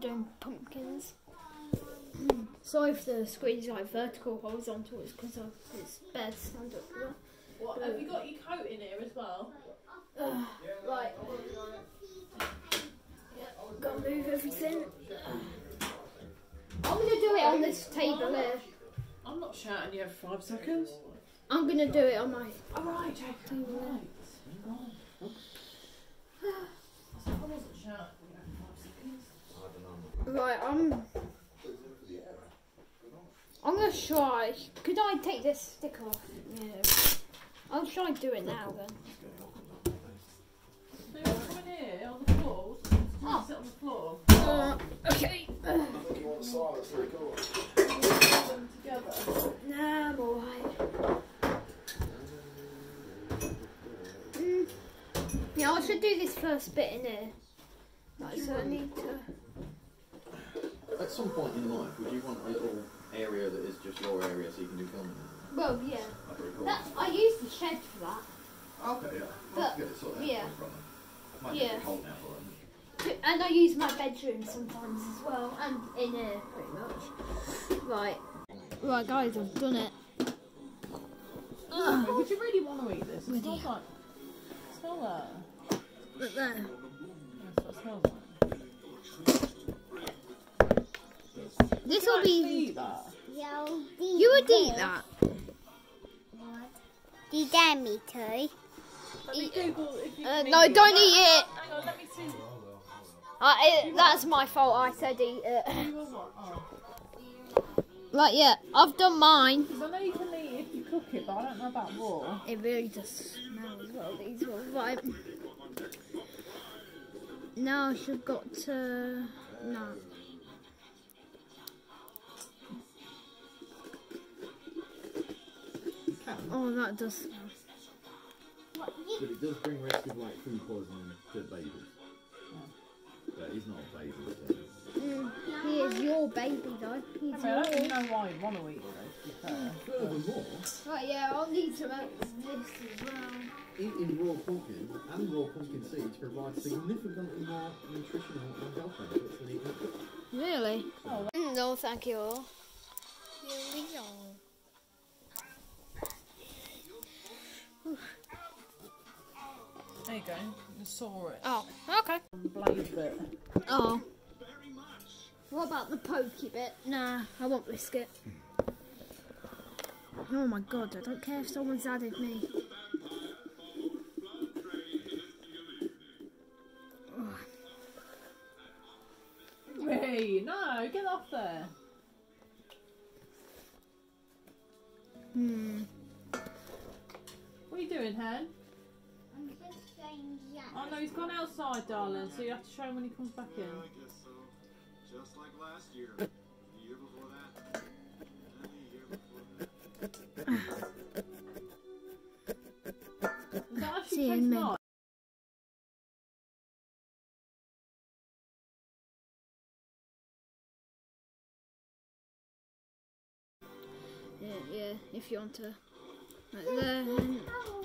doing pumpkins. Mm. Sorry if the screen's like vertical, horizontal, it's because of it's bad stand up. What, have you got your coat in here as well? Ugh, right. Gotta move everything. I'm gonna do it on this table here. I'm not shouting you every five seconds. I'm gonna do it on my Alright, Jacob. table. Right. I I wasn't shouting you every five seconds. Right, I'm. I'm gonna try. Could I take this stick off? Yeah. I'll try do it now then. So you want to come in here on the floor? Oh. Sit on the floor. Uh, okay. I think you want silence, very cool. Put them together. Nah, I'm alright. Mm. Yeah, I should do this first bit in here. Right, so I need to. At some point in life, would you want a little area that is just your area so you can do filming? Well, yeah. That'd cool. That I use the shed for that. Okay, yeah. But- I'll get it sorted out yeah. problem. Might Yeah. bit cold now, but And I use my bedroom sometimes as well, and in here pretty much. Right. Right, guys, I've done it. Ugh. Would you really want to eat this? It Would smells you? like. Smell that. Look there. That's what it smells like. This will be. You would eat that. Do you dare me to? Let me Google if you Uh, no, don't eat it. Hang on, let me see. Uh, it. That's my fault. I said eat it. What? Oh. Right, yeah, I've done mine. I know you can eat if you cook it, but I don't know about raw. It really does smell as well. These ones, right? Now I should got to no. Oh, that does smell. but it does bring risk of like food poisoning to babies. But he's not a baby, so. Mm, he is your baby though. He's I mean, I don't really know why you'd want to eat it, though, to be. Furthermore, Right, yeah, I'll need to make this as well. eating raw pumpkin and raw pumpkin seeds provide significantly more nutritional and health benefits than eating it cooked. Really? Oh, No, thank you all. There you go. You saw it. Oh, okay. Blade bit. Oh. What about the pokey bit? Nah, I won't risk it. Oh my god, I don't care if someone's added me. Hey, no, get off there. He's gone outside, darling, so you have to show him when he comes back in. I guess so. Just like last year. The year before that. And the year before that. That actually See you taste in a minute. Yeah, yeah, if you want to. Right there.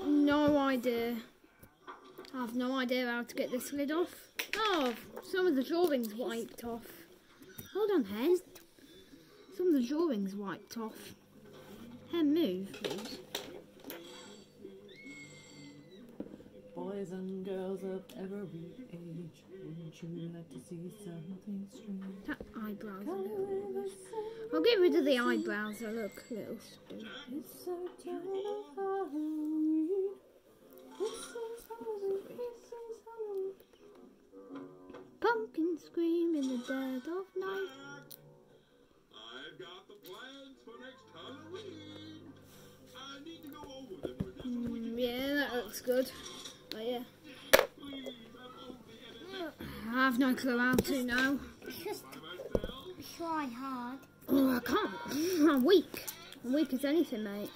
No idea. I have no idea how to get this lid off. Oh, some of the drawings wiped off. Hold on, Hen. Some of the drawings wiped off. Hen, move, please. Boys and girls of every age, wouldn't you like to see something strange? That eyebrows. I'll get rid of the eyebrows. They look a little stupid. It's so turn of Halloween. This is Halloween. This is Halloween. Pumpkin scream in the dead of night. I've got the plans for next Halloween. I need to go over them with you. Mm, yeah, that looks good. But yeah. I have no clue how to now. Just try hard. Oh, I can't. I'm weak. I'm weak as anything, mate.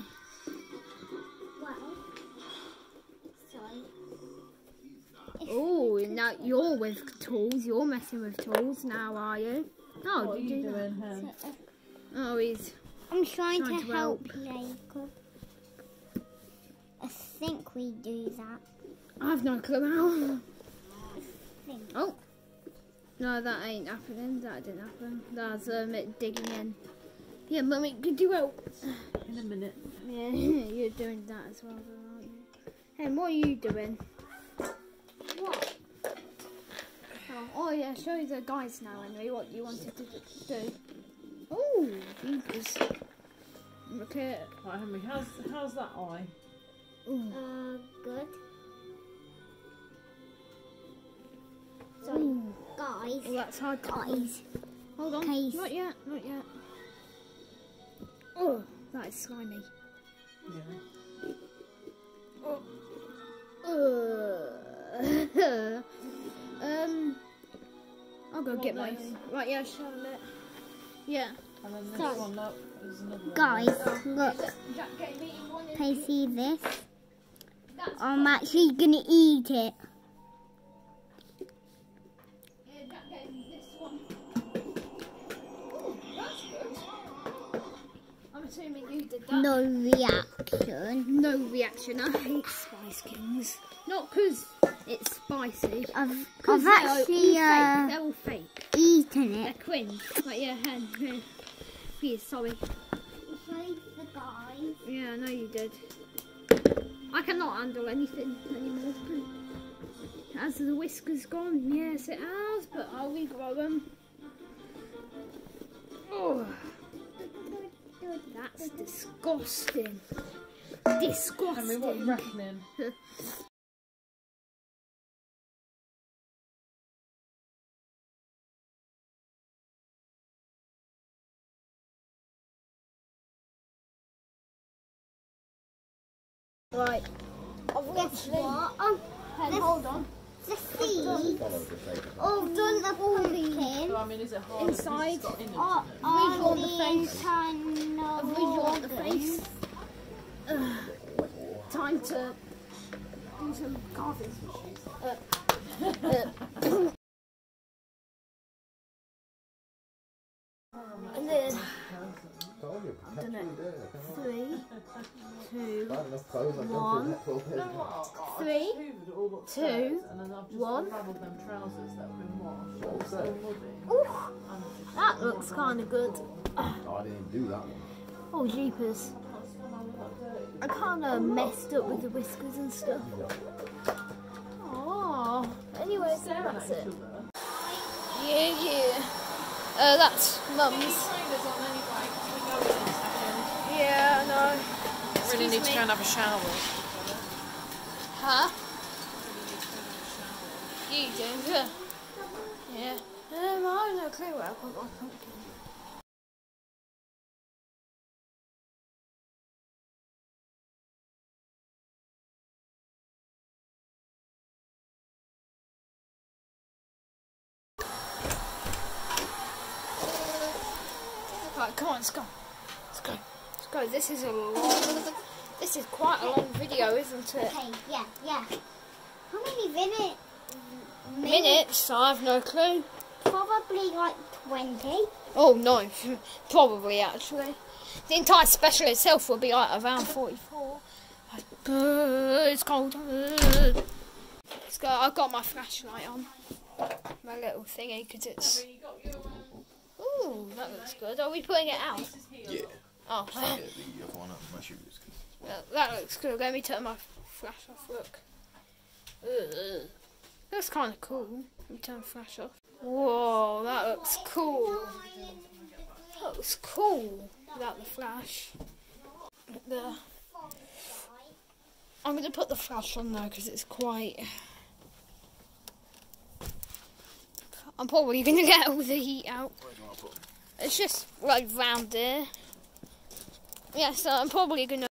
Now you're with tools. You're messing with tools now, are you? Oh, What are you you do that? doing, Hen? Oh, he's. I'm trying, Trying to, to help Jacob. I think we do that. I have no clue how. Think. Oh, No, that ain't happening. That didn't happen. That's um, it digging in. Yeah, mummy, could you help? In a minute. Yeah, you're doing that as well, though, aren't you? Hey, what are you doing? Oh, oh yeah, show you the guys now, Henry, what you wanted to do. Oh, Jesus. Look at Right, Henry, how's how's that eye? Ooh. Uh, good. So, Ooh. guys, Oh, that's hard. guys, Hold on. Case. Not yet, not yet. Oh, that is slimy. Yeah. Uh, um, I'll go get my. this? Right, yeah, show them it. Yeah. And then this Sorry. one up is one. guys, look. Jack gave me one in- Can you see this? That's I'm actually gonna eat it. Assuming you did that. No reaction. No reaction. I hate Spice Kings. Not because it's spicy. I've, 'cause I've they're all actually fake. uh, They're all fake. eaten They're it. cringe. Like, yeah, hen. hen. Please, sorry. the guys. Yeah, I know you did. I cannot handle anything anymore. Has the whiskers gone? Yes, it has, but I'll regrow them. Oh, that's disgusting. Henry, what are you Disgusting. reckoning? Right. Guess what? Oh, Hen, This- hold on. The seeds. Follow the shape of done the pumpkin. So I mean, is it hard? Inside. Are, Redraw are the the face. internal I've the face. Ugh. Time to do some carving. Uh, uh, have been washed. What was that? Ooh, And it's just that looks kind of good. Oh, I didn't do that one. Oh, jeepers. I kind of messed up with the whiskers and stuff. Oh, anyway, so that's it. Yeah, yeah. Uh, that's mum's. Trainers on anyway, 'cause we're going in a second. Yeah, I know. Really need to me. go and have a shower. Huh? You do, yeah. Yeah. Um, I have no clue where I put my pumpkin. Right, come on, let's go. Let's go. Let's go. This is a long. This is quite a long video, isn't it? Okay, yeah, yeah. How many minutes? Minutes? I have no clue. Probably like 20. Oh no, probably actually. The entire special itself will be like around 44. Uh, it's cold. Let's go. I've got my flashlight on. My little thingy because it's. Ooh, that looks good. Are we putting it out? Yeah. Oh, Yeah, the other one my shoes. well, that looks cool. Let me turn my flash off. Look. Ugh. That's kind of cool. Let me turn the flash off. Whoa, that looks cool. That looks cool without the flash. The I'm going to put the flash on though because it's quite. I'm probably going to get all the heat out. It's just like round there. Yeah, so I'm probably to.